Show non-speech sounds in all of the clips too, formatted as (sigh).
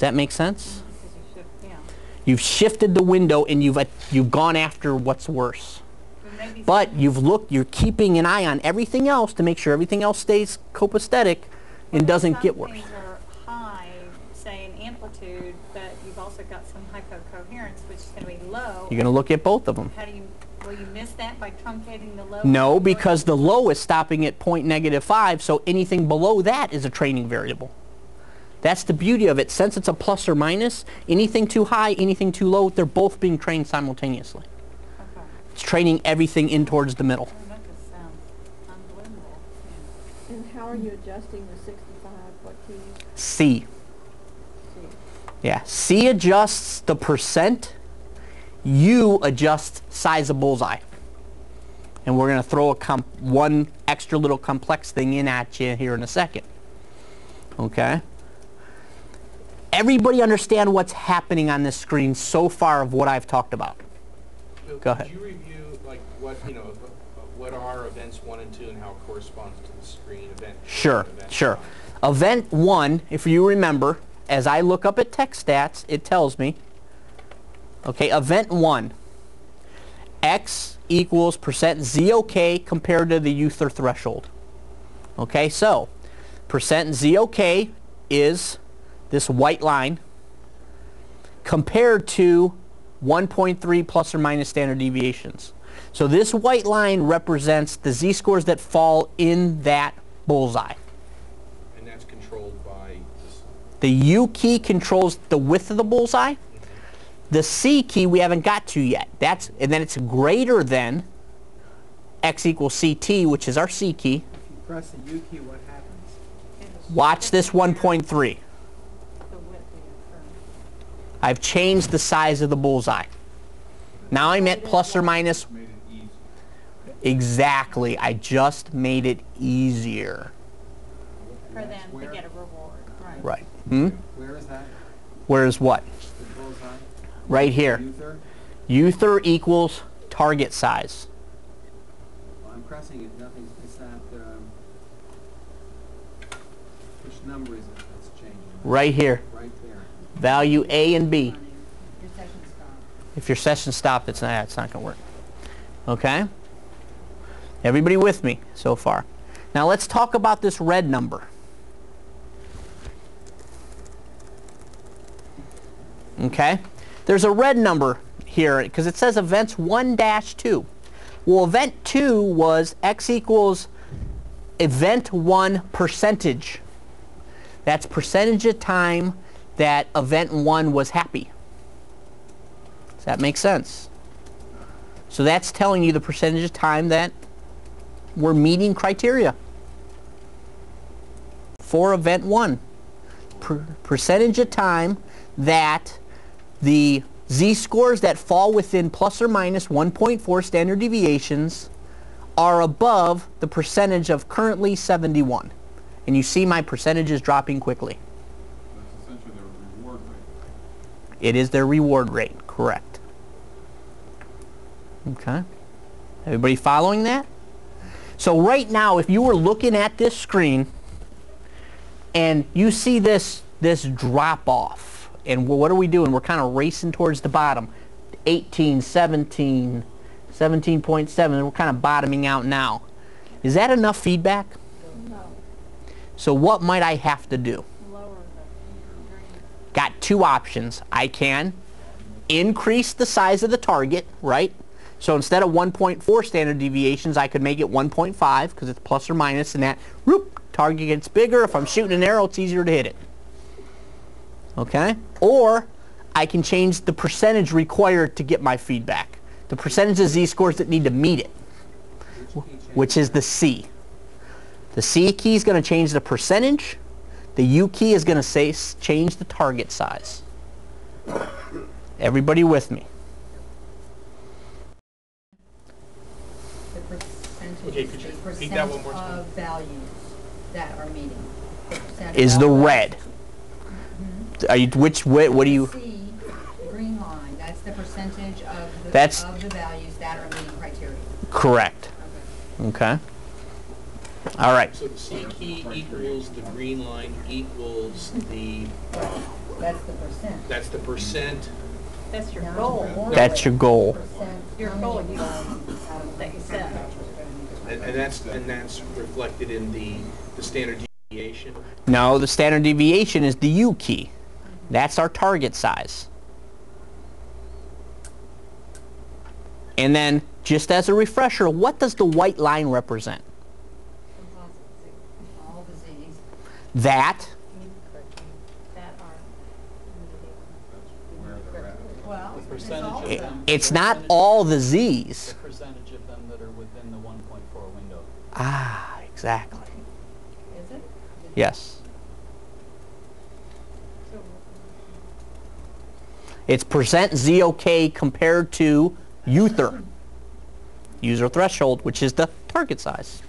Does that make sense? You shift, yeah. You've shifted the window and you've, uh, you've gone after what's worse. But you've looked, you're keeping an eye on everything else to make sure everything else stays copacetic and doesn't get worse. are high, say in amplitude, but you've also got some hypocoherence, which is going to be low. You're going to look at both of them. How do you, will you miss that by truncating the low? No, because the low is stopping at point negative 5, so anything below that is a training variable. That's the beauty of it. Since it's a plus or minus, anything too high, anything too low, they're both being trained simultaneously. Okay. It's training everything in towards the middle. Well, that just sounds unbelievable. And how are you adjusting the sixty-five, what keys? C. See, Yeah, C adjusts the percent. U adjusts size of bullseye. And we're going to throw a comp- one extra little complex thing in at you here in a second. Okay? Everybody understand what's happening on this screen so far of what I've talked about? Bill, Go ahead. Could you review, like, what, you know, what are events one and two and how it corresponds to the screen event? Sure, event sure. five? Event 1, if you remember, as I look up at tech stats, it tells me, okay, event 1, x equals percent ZOK compared to the Uther threshold. Okay, so percent ZOK is this white line compared to 1.3 plus or minus standard deviations. So this white line represents the z-scores that fall in that bullseye. And that's controlled by this, The U key controls the width of the bullseye. Mm-hmm. The C key we haven't got to yet. That's and then it's greater than x equals CT, which is our C key. If you press the U key, what happens? Watch this 1.3. The width of your curve. I've changed the size of the bullseye. Now I'm at plus or minus Made it easy. exactly. I just made it easier. For them to get a reward, right. Right. Hmm? Where is that? Where is what? The bullseye? Right here. Uther? Uther equals target size. Well, I'm pressing it, nothing, it's not, um, which number is it that's changing? Right here. Value A and B. Your session stopped. If your session stopped, it's not, it's not going to work. Okay? Everybody with me so far? Now let's talk about this red number. Okay? There's a red number here because it says events 1-2. Well, event 2 was x equals event 1 percentage. That's percentage of time that event 1 was happy. Does that make sense? So that's telling you the percentage of time that we're meeting criteria for event one. Per- percentage of time that the z-scores that fall within plus or minus 1.4 standard deviations are above the percentage of currently 71. And you see my percentages dropping quickly. That's essentially the reward rate. It is their reward rate, correct. Okay. Everybody following that? So right now, if you were looking at this screen and you see this, this drop off, and what are we doing? We're kind of racing towards the bottom. 18, 17, 17.7, we're kind of bottoming out now. Is that enough feedback? no, So what might I have to do? Got two options. I can increase the size of the target, right? So instead of 1.4 standard deviations, I could make it 1.5 because it's plus or minus and that whoop, target gets bigger. If I'm shooting an arrow, it's easier to hit it. Okay? Or I can change the percentage required to get my feedback. The percentage of z-scores that need to meet it, which is the C. The C key is going to change the percentage. The U key is going to say change the target size. Everybody with me? The percentage, Okay, could you repeat that percent one more time? of values that are meeting. The Is of the all red. Mm-hmm. Are you which what, what do you See, green line, that's the percentage of the, That's- of the values that are meeting criteria. correct? Okay. Okay. All right. So the C key equals the green line equals the, uh, That's the percent. That's the percent, That's your Not goal. That's your goal. Percent, Your goal you- volumes that you the set. and, and that's, and that's reflected in the, the standard deviation. No, the standard deviation is the U key. That's our target size. And then, just as a refresher, what does the white line represent? All the Zs. That, That are. Where they're at. Well, it's percentage all of of them. them. it's not all the Z's. The percentage of them that are within the one point four window. Ah, exactly. Is it? Yes. It's percent ZOK compared to uther, user threshold, which is the target size.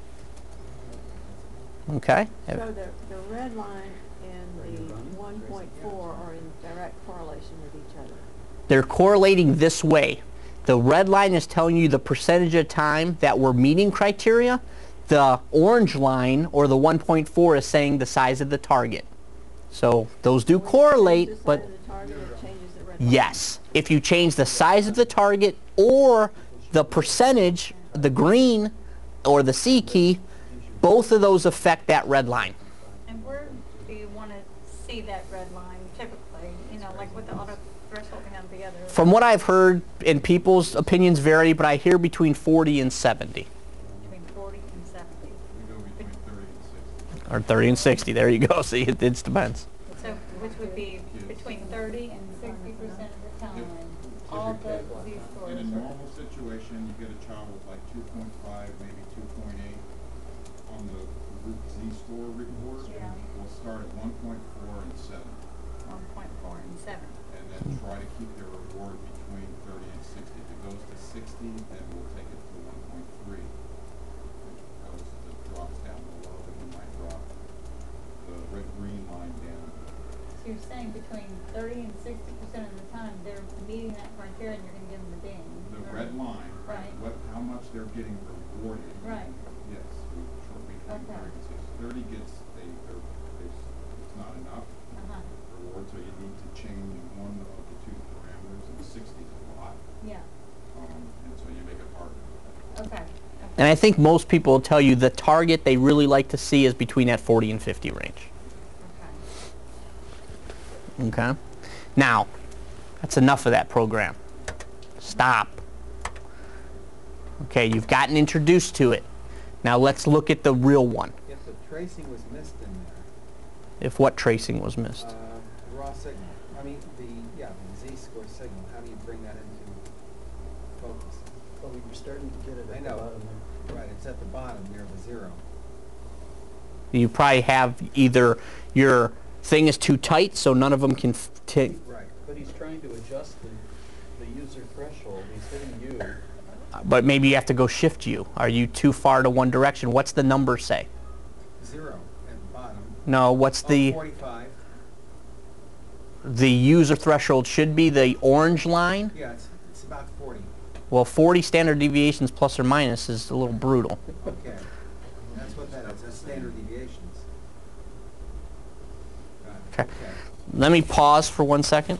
Okay? So the, the red line and the one point four are in direct correlation with each other. They're correlating this way. The red line is telling you the percentage of time that we're meeting criteria. The orange line, or the 1.4, is saying the size of the target. So those do When you change correlate, but the target, it changes the. Yes. If you change the size of the target or the percentage, the green or the C key, both of those affect that red line. And where do you want to see that red line typically? You know, like with the auto threshold and the other. From what I've heard, and people's opinions vary, but I hear between 40 and 70. Between forty and seventy. We go between thirty and sixty. Or 30 and 60. There you go. (laughs) See, it, it depends. So, which would be between thirty and sixty percent of the time, all the Z scores In a are. normal situation, you get a child with like two point five, maybe two point eight on the root Z score report. Yeah. We'll start at one point four and seven, One point four and seven. and then try to keep their reward between thirty and sixty. If it goes to sixty, then we'll take it to one point three. Which goes, it drops down below, then we might drop the red, green line down. So you're saying between thirty and sixty percent of the time, they're meeting that criteria and you're gonna give them a ding? The or- red line, Right. what, how much they're getting rewarded. Right. Yes, we, short between Okay. Thirty and six. Thirty gets, they, they're, there's, it's not enough Uh-huh, reward, so you need to change one of the two parameters, and sixty is a lot, yeah, um, and so you make it harder. okay. And I think most people will tell you the target they really like to see is between that 40 and 50 range. Okay. Okay? Now, that's enough of that program. Stop. Okay, you've gotten introduced to it. Now let's look at the real one. If tracing was missed in there, If what tracing was missed. uh, raw signal, I mean, the, yeah, the Z-score signal, how do you bring that into focus? Well, we were starting to get it I at the bottom there. Right, it's at the bottom near the zero. You probably have either your thing is too tight so none of them can f- t- Right. But he's trying to adjust the, the user threshold. He's hitting you. but maybe you have to go shift you. Are you too far to one direction? What's the number say? Zero at the bottom. No, what's the Forty-five, the user threshold should be the orange line? yeah, it's, it's about forty. Well, 40 standard deviations plus or minus is a little brutal. Okay, that's what that is, that's standard deviations. Got Okay. Let me pause for one second.